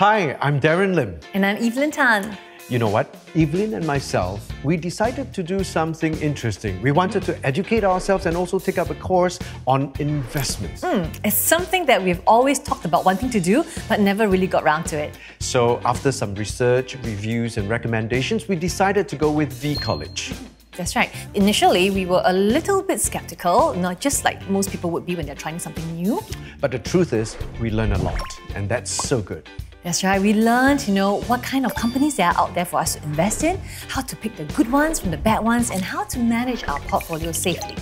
Hi, I'm Darren Lim. And I'm Evelyn Tan. You know what? Evelyn and myself, we decided to do something interesting. We wanted to educate ourselves and also take up a course on investments. Mm, it's something that we've always talked about wanting to do, but never really got around to it. So, after some research, reviews, and recommendations, we decided to go with V College. That's right. Initially, we were a little bit skeptical, not just like most people would be when they're trying something new. But the truth is, we learn a lot, and that's so good. That's right. We learned, you know, what kind of companies there are out there for us to invest in, how to pick the good ones from the bad ones, and how to manage our portfolio safely.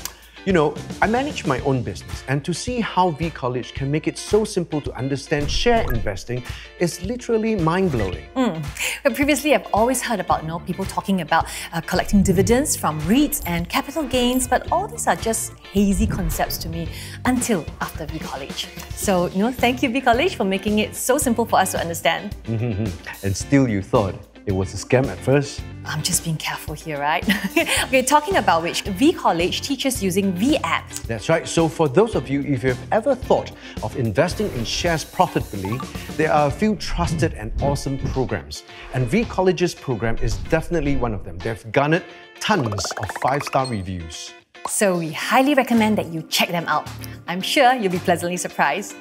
You know, I manage my own business, and to see how V College can make it so simple to understand share investing is literally mind blowing. Mm. But previously, I've always heard about you know, people talking about uh, collecting dividends from REITs and capital gains, but all these are just hazy concepts to me until after V College. So, you know, thank you, V College, for making it so simple for us to understand. and still, you thought it was a scam at first? I'm just being careful here, right? okay, talking about which, V College teaches using V apps. That's right. So, for those of you, if you've ever thought of investing in shares profitably, there are a few trusted and awesome programs. And V College's program is definitely one of them. They've garnered tons of five star reviews. So, we highly recommend that you check them out. I'm sure you'll be pleasantly surprised.